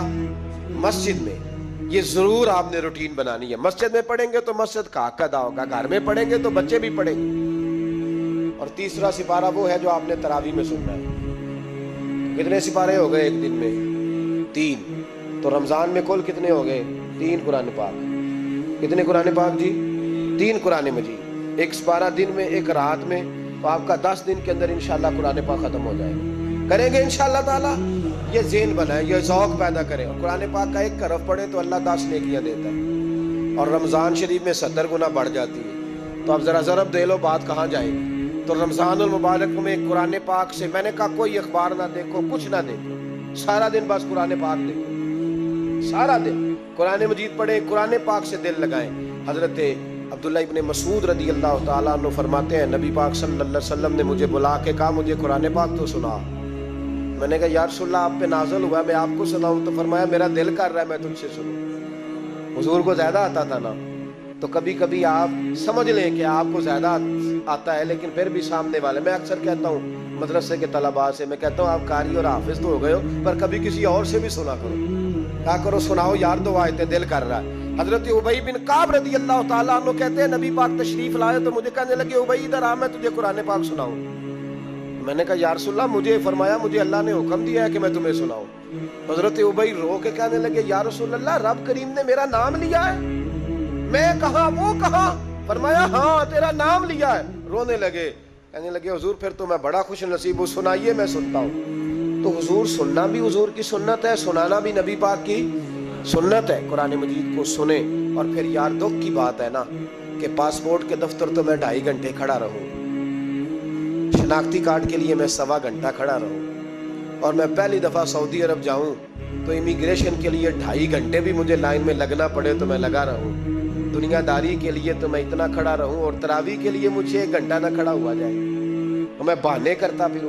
मस्जिद में। ये ज़रूर आपने रूटीन बनानी है। मस्जिद में पढ़ेंगे तो मस्जिद का हक अदा होगा। घर में पढ़ेंगे तो बच्चे भी पढ़ेंगे। और तीसरा सिपारा वो है जो आपने तरावी में सुनना है। कितने सिपारे हो गए एक दिन में? तीन। तो रमज़ान में कुल कितने हो गए? तीन कुरान पाक। कितने कुरान पाक जी? तीन कुरान मजीद। एक सिपारा दिन में, एक रात में। तो आपका दस दिन के अंदर इंशाल्लाह कुरान पाक खत्म हो जाएगा। करेंगे इंशाल्लाह ताला। ये जेन बनाए, ये जौक पैदा करे। और कुरान पाक का एक करफ पढ़े तो अल्लाह दास नेकियाँ देता है। और रमज़ान शरीफ में सत्तर गुना बढ़ जाती है। तो अब ज़रा ज़रब दे लो, बात कहाँ जाएगी? तो रमज़ान मुबारक में कुरान पाक से मैंने कहा, कोई अखबार ना देखो, कुछ ना देखो। सारा दिन बस कुरान पाक देखो। सारा दिन। कुरान मजीद पढ़े, कुरान पाक से दिल लगाए। हज़रत अब्दुल्ला इब्ने मसूद रदी अल्लाह तु फरमाते हैं, नबी पाक सल्लल्लाहु अलैहि वसल्लम ने मुझे बुला के कहा, मुझे कुरान पाक तो सुना मैंने कहा, यार सुल्ला, आप पे नाजल हुआ मैं आपको सुनाऊं। तो फरमाया, मेरा दिल कर रहा है, मैं तुझसे सुनूं। हुजूर को ज़्यादा आता था ना तो कभी कभी आप समझ लें कि आपको ज़्यादा आता है, लेकिन फिर भी सामने वाले, मैं अक्सर कहता हूँ, मदरसे के तलबा से, मैं कहता हूँ, आप कारी और हाफिज तो हो गए हो, पर कभी किसी और से भी सुना करो। क्या करो, सुनाओ, यार दो आयते दिल कर रहा है। हज़रत उबई बिन काब रदी अल्लाह तआला कहते हैं, नबी पाक तशरीफ़ लाए तो मुझे कहने लगे, उबई इधर आ, मैं तुझे कुरान पाक सुनाऊं। मैंने कहा यारसुल्ला मुझे फरमाया, मुझे अल्लाह ने हुक्म दिया है कि मैं तुम्हें सुनाऊं। हज़रत उबई रो के कहने लगे यारसुल्ला रब करीम ने मेरा नाम लिया है? मैं कहा, वो कहा? फरमाया हाँ तेरा नाम लिया है। रोने लगे। कहने लगे, हजूर, फिर तो मैं बड़ा खुश नसीब हूँ, सुनाइए, मैं सुनता हूँ। तो हजूर, सुनना भी हुजूर की सुन्नत है, सुनाना भी नबी पाक की सुन्नत है। कुरान मजीद को सुने और फिर, यार, दुख की बात है ना, कि पासपोर्ट के दफ्तर तो मैं ढाई घंटे खड़ा रहूँ। शनाख्ती कार्ड के लिए मैं सवा घंटा खड़ा रहूँ और मैं पहली दफ़ा सऊदी अरब जाऊँ तो इमिग्रेशन के लिए ढाई घंटे भी मुझे लाइन में लगना पड़े तो मैं लगा रहूँ। दुनियादारी के लिए तो मैं इतना खड़ा रहूँ और तरावी के लिए मुझे एक घंटा ना खड़ा हुआ जाए। तो मैं बहाने करता फिर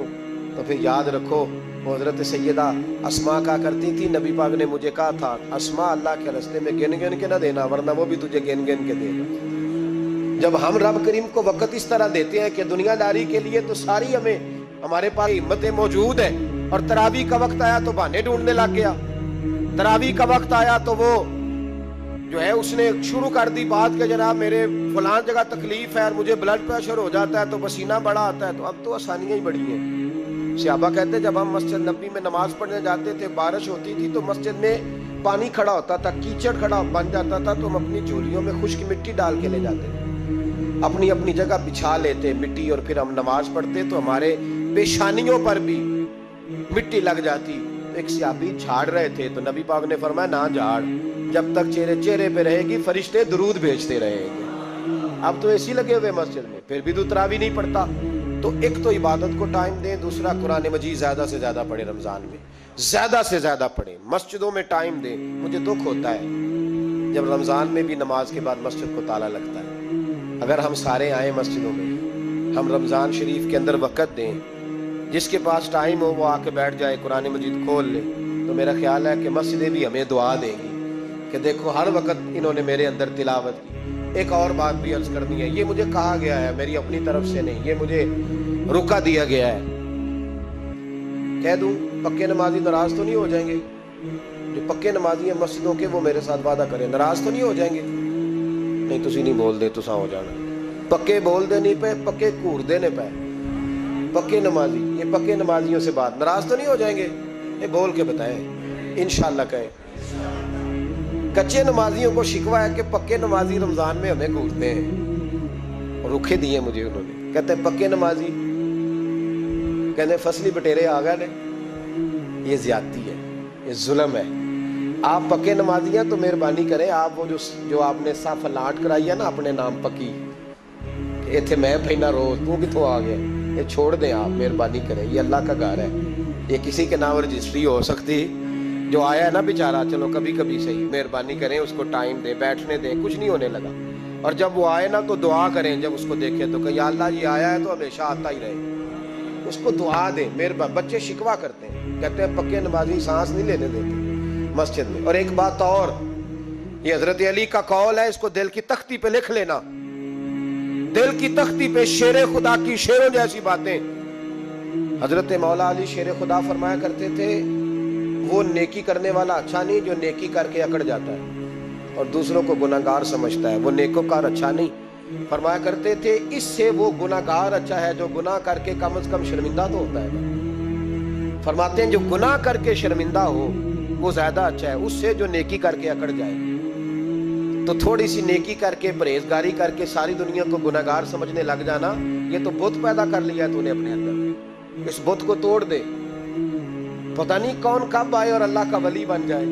तो फिर याद रखो, हज़रत सैदा असमा का करती थी, नबी पाक ने मुझे कहा था, असमा अल्लाह के रस्ते में गिन गिन के ना देना, वरना वो भी तुझे गिन गिन के देगा जब हम रब करीम को वक़्त इस तरह देते हैं कि दुनियादारी के लिए तो सारी हमें, हमारे पास हिम्मतें मौजूद है और तरावी का वक्त आया तो बहाने ढूँढने लग गया। तरावी का वक्त आया तो वो जो है उसने शुरू कर दी बात के जनाब मेरे फलान जगह तकलीफ़ है और मुझे ब्लड प्रेशर हो जाता है तो पसीना बड़ा आता है तो अब तो आसानियाँ ही बढ़ी हैं। सियाबा कहते जब हम मस्जिद नबी में नमाज़ पढ़ने जाते थे, बारिश होती थी तो मस्जिद में पानी खड़ा होता था, कीचड़ खड़ा बन जाता था तो हम अपनी झोलियों में खुश्क मिट्टी डाल के ले जाते थे। अपनी अपनी जगह बिछा लेते, मिट्टी और फिर हम नमाज़ पढ़ते तो हमारे पेशानियों पर भी मिट्टी लग जाती। एक सियाबी झाड़ रहे थे तो नबी पाक ने फरमाया, ना झाड़, जब तक चेहरे चेहरे पे रहेगी, फरिश्ते दरूद भेजते रहेंगे। अब तो ऐसी लगे हुए मस्जिद में, फिर भी दूतरा भी नहीं पड़ता। तो एक तो इबादत को टाइम दें, दूसरा कुरान मजीद ज़्यादा से ज़्यादा पढ़े रमज़ान में। ज़्यादा से ज़्यादा पढ़े, मस्जिदों में टाइम दें, मुझे दुख होता है। जब रमज़ान में भी नमाज़ के बाद मस्जिद को ताला लगता है। अगर हम सारे आए मस्जिदों में, हम रमज़ान शरीफ के अंदर वक़्त दें, जिसके पास टाइम हो, वो आके बैठ जाए, कुरान मजीद खोल ले तो मेरा ख्याल है कि मस्जिदें भी हमें दुआ देंगी कि देखो, हर वक्त इन्होंने मेरे अंदर तिलावत की। एक और बात भी अर्ज़ करनी है, ये मुझे कहा गया है, मेरी अपनी तरफ़ से नहीं, ये मुझे रुका दिया गया है। कह दूँ, पक्के नमाजी नाराज़ तो नहीं हो जाएँगे? जो पक्के नमाजी हैं मस्जिदों के, वो मेरे साथ वादा करें, नाराज़ तो नहीं हो जाएँगे? नहीं नहीं बोल दे तुसा हो जाना पक्के बोल दे नहीं पे पक्के घूर देने पे पक्के नमाजी ये पक्के नमाजियों से बात नाराज़ तो नहीं हो जाएँगे ये बोल के बताएँ इनशाला कहें कच्चे नमाजियों को शिकवा है कि पक्के नमाजी रमज़ान में हमें घूरते हैं रुखे दिए मुझे उन्होंने कहते हैं पक्के नमाजी कहते फसली बटेरे आ गए ने ये ज्यादती है ये जुल्म है आप पक्के नमाजी हैं तो मेहरबानी करें। आप वो जो जो आपने साफ़ लाट कराई है ना, अपने नाम पक्की। इतने मैं पैना रोज, तू कितों आ गया? ये छोड़ दें आप, मेहरबानी करें। ये अल्लाह का घर है। ये किसी के नाम रजिस्ट्री हो सकती, जो आया है ना बेचारा, चलो कभी कभी सही। मेहरबानी करें, उसको टाइम दें, बैठने दें, कुछ नहीं होने लगा। और जब वो आए ना तो दुआ करें, जब उसको देखें तो कहीं अल्लाह जी, आया है तो हमेशा आता ही रहे। उसको दुआ दें मेहरबान बच्चे शिकवा करते हैं। कहते हैं, पक्के नमाजी, सांस नहीं लेने देते। मस्जिद में। और एक बात और, ये हज़रत अली का कौल है, इसको दिल की तख्ती पे लिख लेना। दिल की तख्ती पे शेर खुदा की शेरों जैसी बातें। हज़रत मौला अली शेर खुदा फरमाया करते थे, वो नेकी करने वाला अच्छा नहीं, जो नेकी करके अकड़ जाता है। और दूसरों को गुनागार समझता है, वो नेकोकार अच्छा नहीं। फरमाया करते थे, इससे वो गुनागार अच्छा है, जो गुनाह करके कम अज कम शर्मिंदा तो होता है। फरमाते हैं, जो गुनाह करके शर्मिंदा हो वो ज़्यादा अच्छा है। उससे जो नेकी करके अकड़ जाए तो थोड़ी सी नेकी करके, परहेजगारी करके सारी दुनिया को गुनागार समझने लग जाना, ये तो बुत पैदा कर लिया तूने अपने अंदर। इस बुत को तोड़ दे। पता नहीं कौन कब आए और अल्लाह का वली बन जाए।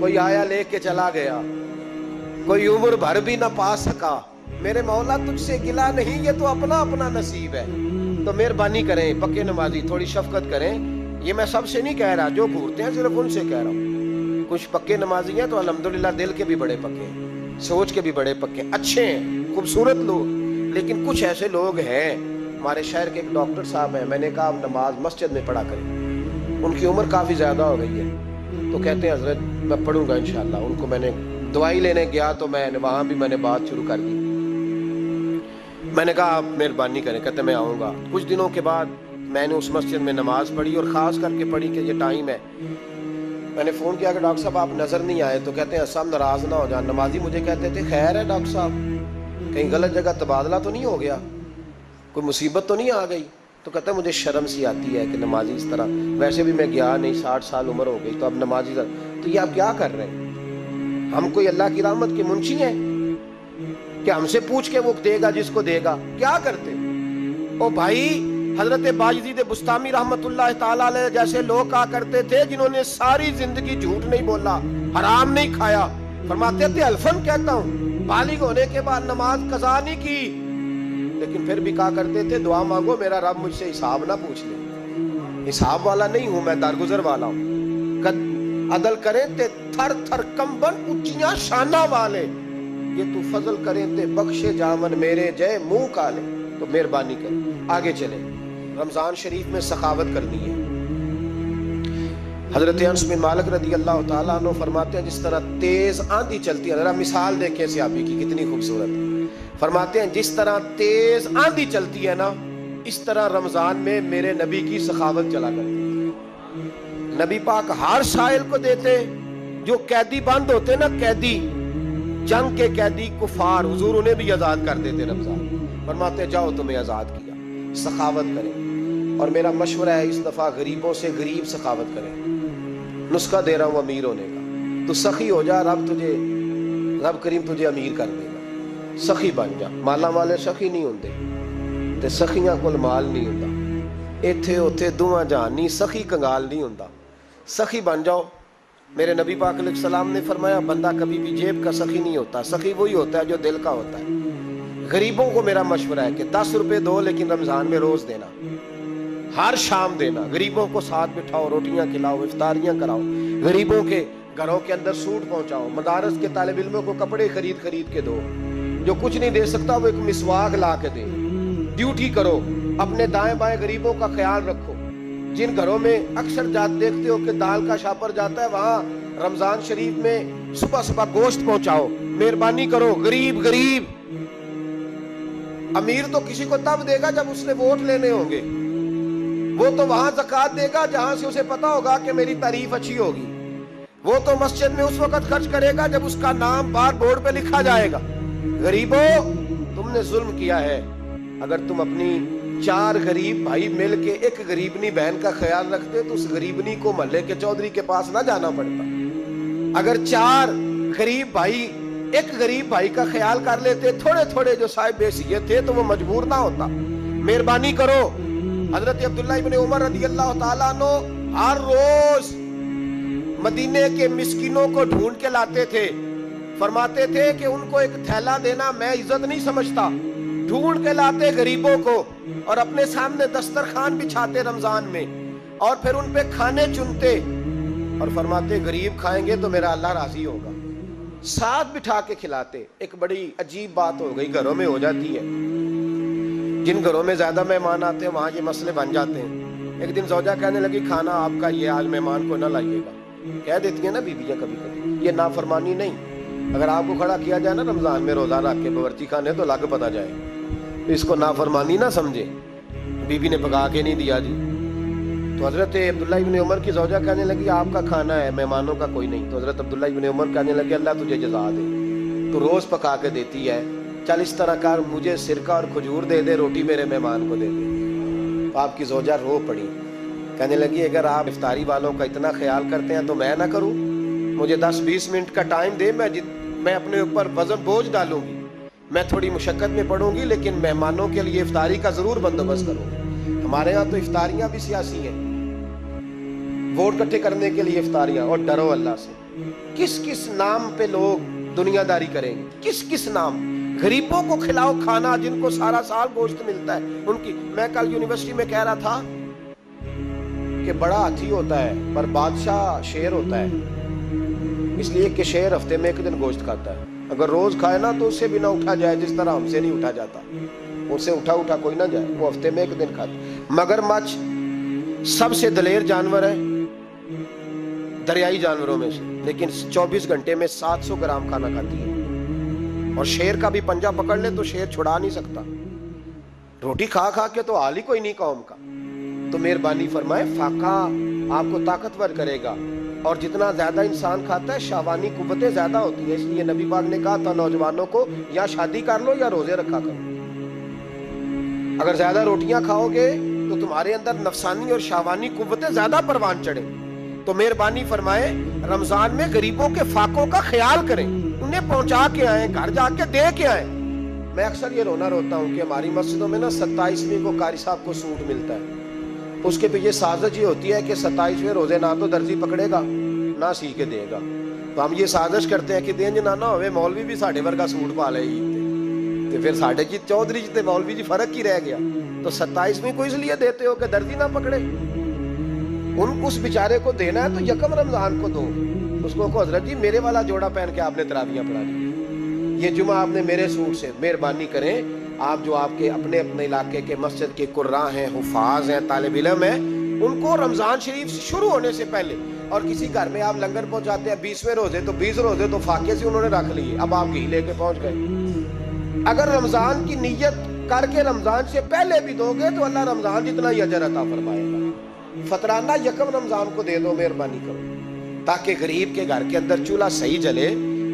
कोई आया लेके चला गया। कोई उम्र भर भी ना पा सका। मेरे मौला, तुझसे गिला नहीं, ये तो अपना अपना नसीब है। तो मेहरबानी करें, पक्के नमाजी, थोड़ी शफकत करें। ये मैं सबसे नहीं कह रहा, जो घूरते हैं सिर्फ़ उनसे कह रहा हूँ। कुछ पक्के नमाजी हैं तो अलहमदुल्ला दिल के भी बड़े पक्के सोच के भी बड़े पक्के अच्छे हैं, खूबसूरत लोग, लेकिन कुछ ऐसे लोग हैं, हमारे शहर के एक डॉक्टर साहब हैं, मैंने कहा आप नमाज़ मस्जिद में पढ़ा करें। उनकी उम्र काफ़ी ज़्यादा हो गई है। तो कहते हैं, हज़रत, मैं पढ़ूँगा इन उनको मैंने दवाई लेने गया तो मैंने वहाँ भी मैंने बात शुरू कर दी। मैंने कहा, आप मेहरबानी करें, कहते मैं आऊँगा। कुछ दिनों के बाद मैंने उस मस्जिद में नमाज़ पढ़ी और ख़ास करके पढ़ी कि ये टाइम है। मैंने फ़ोन किया कि डॉक्टर साहब, आप नज़र नहीं आए तो कहते हैं सब नाराज़ ना हो जाए। नमाजी मुझे कहते थे, खैर है डॉक्टर साहब, कहीं गलत जगह तबादला तो नहीं हो गया? कोई मुसीबत तो नहीं आ गई? तो कहता मुझे शर्म सी आती है कि नमाजी इस तरह, वैसे भी मैं गया नहीं, साठ साल उम्र हो गई तो अब नमाजी तो ये आप क्या कर रहे हैं? हम कोई अल्लाह की रहमत के मुंशी हैं? कि हमसे पूछ के वो देगा जिसको देगा? क्या करते? ओ भाई हज़रत बाजीद बुस्तामी रहमत जैसे लोग कहा करते थे जिन्होंने सारी ज़िंदगी झूठ नहीं बोला, हराम नहीं खाया। फरमाते थे अल्फन कहता हूँ, बालिग होने के बाद नमाज़ कजा नहीं की। लेकिन फिर भी कहा करते थे, दुआ मांगो, मेरा रब मुझसे हिसाब ना पूछ ले। हिसाब वाला नहीं हूँ मैं, दरगुजर वाला हूँ। अदल करे ते थर थर कंबन उचिया शाना वाले। ये तू फजल करे ते बख्शे जामन मेरे, जय मुँह काले। तो मेहरबानी कर, आगे चले। रमज़ान शरीफ में सखावत करनी है। हज़रत अंस बिन मालिक रदी अल्लाह तला फरमाते हैं, जिस तरह तेज आंधी चलती है, जरा मिसाल देखें सियाबी की कितनी खूबसूरत। फरमाते हैं, जिस तरह तेज आंधी चलती है ना, इस तरह रमज़ान में मेरे नबी की सखावत चला करती नबी पाक हर साइल को देते जो कैदी बंद होते ना, कैदी, जंग के कैदी, कुफार, हजूर उन्हें भी आज़ाद कर देते रमज़ान। फरमाते जाओ तुम्हें आज़ाद किया सखावत करें। और मेरा मशवरा है, इस दफ़ा गरीबों से गरीब सखावत करें। नुस्खा दे रहा हूँ अमीर होने का। तो सखी हो जा, रब तुझे, रब करीम तुझे अमीर कर देगा। सखी बन जा। माला माले सखी नहीं होंगे तो सखियाँ को माल नहीं होंगे इतने उत्थे दुआ जा नहीं सखी कंगाल नहीं होंगे सखी बन जाओ। मेरे नबी पाक सलाम ने फरमाया, बंदा कभी भी जेब का सखी नहीं होता। सखी वही होता है जो दिल का होता है। गरीबों को मेरा मशवरा है कि दस रुपए दो, लेकिन रमज़ान में रोज देना। हर शाम देना। गरीबों को साथ बिठाओ, रोटियाँ खिलाओ, इफ्तारियाँ कराओ। गरीबों के घरों के अंदर सूट पहुंचाओ, मदारस के तालब इलमों को कपड़े खरीद खरीद के दो। जो कुछ नहीं दे सकता, वो एक मिसवाक ला के दे। ड्यूटी करो। अपने दाएँ बाएँ गरीबों का ख्याल रखो। जिन घरों में अक्सर जात देखते हो कि दाल का शापर जाता है, वहाँ रमज़ान शरीफ में सुबह सुबह गोश्त पहुंचाओ। मेहरबानी करो। गरीब गरीब। अमीर तो किसी को तब देगा जब उसने वोट लेने होंगे। वो तो वहाँ जक़ात देगा जहाँ से उसे पता होगा कि मेरी तारीफ़ अच्छी होगी। वो तो मस्जिद में उस वक्त खर्च करेगा जब उसका नाम बार बोर्ड पे लिखा जाएगा। गरीबों, तुमने जुल्म किया है। अगर तुम अपनी चार गरीब भाई मिल के एक गरीबनी बहन का ख्याल रखते तो उस गरीबनी को महल्ले के चौधरी के पास ना जाना पड़ता। अगर चार गरीब भाई एक गरीब भाई का ख्याल कर लेते थोड़े थोड़े जो साहिब बेसियत थे तो वो मजबूर ना होता। मेहरबानी करो। हज़रत अब्दुल्ला इब्ने उमर रदी अल्लाह नो हर रोज मदीने के मिस्किनों को ढूंढ के लाते थे। फरमाते थे कि उनको एक थैला देना मैं इज़्ज़त नहीं समझता। ढूंढ के लाते गरीबों को और अपने सामने दस्तरखान बिछाते रमज़ान में और फिर उन पे खाने चुनते। और फरमाते, गरीब खाएँगे तो मेरा अल्लाह राज़ी होगा। साथ बिठा के खिलाते। एक बड़ी अजीब बात हो गई, घरों में हो जाती है। जिन घरों में ज़्यादा मेहमान आते हैं, वहाँ ये मसले बन जाते हैं। एक दिन जोजा कहने लगी, खाना आपका ये आज मेहमान को ना लाइएगा। कह देती है ना बीबियाँ कभी कभी ये नाफरमानी नहीं। अगर आपको खड़ा किया जाए ना रमज़ान में रोजा रख के बवर्ती खाने तो अलग पता जाए। इसको नाफरमानी ना समझे। बीबी ने पका के नहीं दिया जी। तो हज़रत अब्दुल्ला इबन उमर की जौजा कहने लगी, आपका खाना है, मेहमानों का कोई नहीं। तो हज़रत अब्दुल्ला इबन उमर कहने लगे, अल्लाह तुझे जजा दे। तो रोज़ पका के देती है। चल इस तरह कर, मुझे सिरका और खजूर दे दे, रोटी मेरे मेहमान को दे दे। तो आपकी जोजा रो पड़ी। कहने लगी, अगर आप इफ्तारी वालों का इतना ख्याल करते हैं तो मैं ना करूँ? मुझे दस बीस मिनट का टाइम दे, मैं जित, मैं अपने ऊपर वज़न बोझ डालूँगी। मैं थोड़ी मुशक्क़त में पढ़ूँगी, लेकिन मेहमानों के लिए इफ्तारी का ज़रूर बंदोबस्त करूँगी। हमारे यहाँ तो इफ्तारियाँ भी सियासी हैं। वोट इकट्ठे करने के लिए इफ्तारियाँ और डरो अल्लाह से। किस किस नाम पे लोग दुनियादारी करेंगे? किस किस नाम? गरीबों को खिलाओ खाना जिनको सारा साल गोश्त मिलता है। उनकी, मैं कल यूनिवर्सिटी में कह रहा था कि बड़ा हाथी होता है, पर बादशाह शेर होता है। इसलिए कि शेर हफ़्ते में एक दिन गोश्त खाता है। अगर रोज खाए ना तो उससे भी ना उठा जाए, जिस तरह हमसे नहीं उठा जाता। उससे उठा उठा कोई ना जाए, वो हफ़्ते में एक दिन खाते मगरमच्छ सबसे दलेर जानवर है। दरियाई जानवरों में से। लेकिन 24 घंटे में 700 ग्राम खाना खाती है। और शेर का भी पंजा पकड़ ले तो शेर छुड़ा नहीं सकता। रोटी खा खा के तो हाल ही कोई नहीं कौम का। तो मेहरबानी फरमाए, फाका आपको ताकतवर करेगा। और जितना ज़्यादा इंसान खाता है, शावानी कुतें ज़्यादा होती है। इसलिए नबी पाक ने कहा था, नौजवानों को या शादी कर लो या रोज़े रखा करो। अगर ज़्यादा रोटियाँ खाओगे तो तुम्हारे अंदर नफसानी और शावानी कुतें ज़्यादा परवान चढ़े तो मेहरबानी फरमाए, रमज़ान में गरीबों के फाकों का ख्याल करें। उन्हें पहुँचा के आए, घर जाके दे के आए। मैं अक्सर ये रोना रोता हूँ कि हमारी मस्जिदों में ना सत्ताईसवीं को कारी साहब को सूट मिलता है। उसके पीछे साजिश ये होती है कि सत्ताईसवें रोज़े ना तो दर्जी पकड़ेगा, ना सी के देगा। तो हम ये साजिश करते हैं कि देंज ना ना हो मौलवी भी साढ़े वर्गा सूट पा ले तो फिर साढ़े की चौधरी जी मौलवी जी फ़र्क ही रह गया। तो सत्ताईसवीं को इसलिए देते हो कि दर्जी ना पकड़े। उन उस बेचारे को देना है तो यकम रमज़ान को दो। उसको को हज़रत जी, मेरे वाला जोड़ा पहन के आपने तरावियाँ पढ़ा दी। ये जुमा आपने मेरे सूट से, मेहरबानी करें। आप जो आपके अपने अपने इलाके के मस्जिद के कुर्रा हैं, हुफाज हैं, तालब इलम हैं, उनको रमज़ान शरीफ शुरू होने से पहले और किसी घर में आप लंगर पहुंचाते हैं, बीसवें रोज़े तो बीस रोज़े तो फाके से उन्होंने रख लिए। अब आप घी लेके पहुँच गए। अगर रमज़ान की नीयत करके रमज़ान से पहले भी दोगे तो अल्लाह रमज़ान जितना ही अजर अता फरमाएगा। फतराना यकम रमज़ान को दे दो, मेहरबानी करो। ताकि गरीब के घर के अंदर चूल्हा सही जले,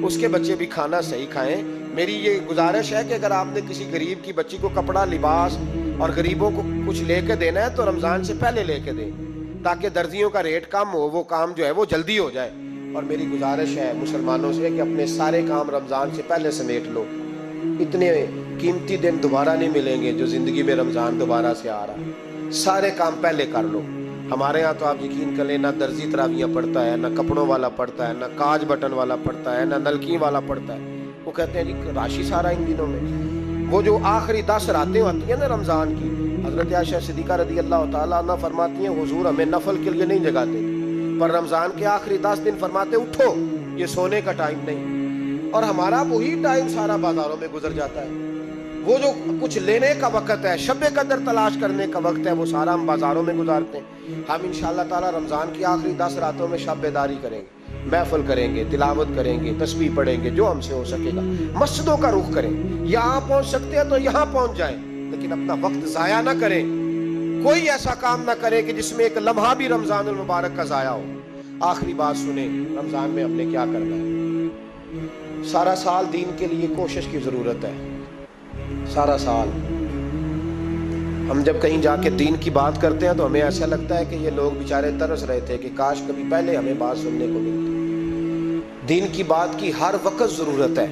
उसके बच्चे भी खाना सही खाएँ। मेरी ये गुजारिश है कि अगर आपने किसी गरीब की बच्ची को कपड़ा, लिबास और गरीबों को कुछ लेके देना है तो रमज़ान से पहले लेके दें। ताकि दर्जियों का रेट कम हो, वो काम जो है वो जल्दी हो जाए। और मेरी गुजारिश है मुसलमानों से कि अपने सारे काम रमज़ान से पहले समेट लो। इतने कीमती दिन दोबारा नहीं मिलेंगे जो ज़िंदगी में रमज़ान दोबारा से आ रहा है। सारे काम पहले कर लो। हमारे यहाँ तो आप यकीन कर लें, ना दर्जी तरावियाँ पढ़ता है, ना कपड़ों वाला पढ़ता है, ना काज बटन वाला पढ़ता है, ना नलकी वाला पढ़ता है। वो कहते हैं जी, राशि सारा इन दिनों में। वो जो आखिरी दस रातें होती हैं ना रमज़ान की, हज़रत आयशा सिद्दीक़ा रदी अल्लाह तला फरमाती हैं, हुजूर, हमें नफल के लिए नहीं जगाते। पर रमज़ान के आखिरी दस दिन फरमाते, उठो, ये सोने का टाइम नहीं और हमारा वही टाइम सारा बाजारों में गुजर जाता है। वो जो कुछ लेने का वक्त है शब कदर तलाश करने का वक्त है, वो सारा हम बाजारों में गुजारते हैं। हम इन ताला रमज़ान की आखिरी दस रातों में शब बेदारी करेंगे, महफल करेंगे, तिलावत करेंगे तस्वीर पढ़ेंगे, जो हमसे हो सकेगा। मस्जिदों का रुख करें, यहाँ पहुँच सकते हैं तो यहाँ पहुँच जाए, लेकिन अपना वक्त ज़ाया ना करें। कोई ऐसा काम ना करें कि जिसमें एक लम्हा भी रमज़ान मुबारक का ज़ाया हो। आखिरी बात सुने, रमज़ान में हमने क्या करना है? सारा साल दीन के लिए कोशिश की ज़रूरत है। सारा साल। हम जब कहीं जाके दीन की बात करते हैं तो हमें ऐसा लगता है कि ये लोग बेचारे तरस रहे थे कि काश कभी पहले हमें बात सुनने को मिलती। दीन की बात की हर वक्त ज़रूरत है।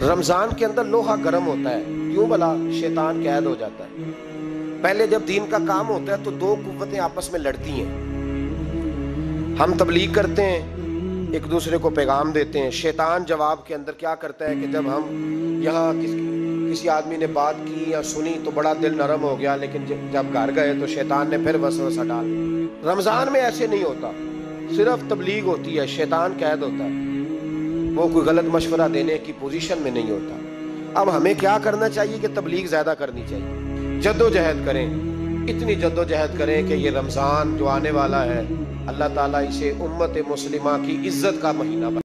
रमज़ान के अंदर लोहा गर्म होता है, क्यों भला शैतान कैद हो जाता है? पहले जब दीन का काम होता है तो दो कुतें आपस में लड़ती हैं। हम तबलीग करते हैं एक दूसरे को पैगाम देते हैं। शैतान जवाब के अंदर क्या करता है कि जब हम यहाँ किस, किसी आदमी ने बात की या सुनी तो बड़ा दिल नरम हो गया लेकिन जब घर गए तो शैतान ने फिर वसवसा डाल रमज़ान में ऐसे नहीं होता। सिर्फ़ तबलीग होती है शैतान कैद होता है। वो कोई गलत मशवरा देने की पोजीशन में नहीं होता। अब हमें क्या करना चाहिए कि तबलीग ज़्यादा करनी चाहिए? जद्दोजहद करें। इतनी जद्दोजहद करें कि ये रमज़ान जो आने वाला है, अल्लाह ताला इसे उम्मत मुस्लिमा की इज़्ज़त का महीना